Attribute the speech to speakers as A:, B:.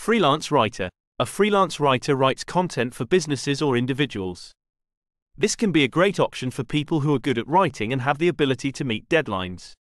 A: Freelance writer. A freelance writer writes content for businesses or individuals. This can be a great option for people who are good at writing and have the ability to meet deadlines.